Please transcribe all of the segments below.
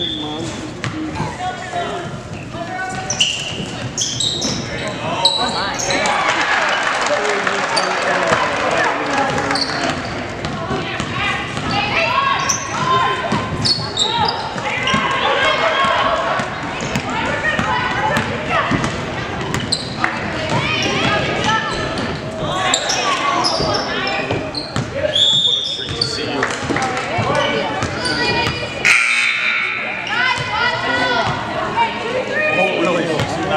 Oh,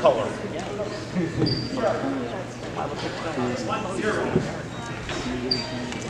color. Yeah.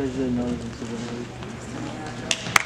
president knows and so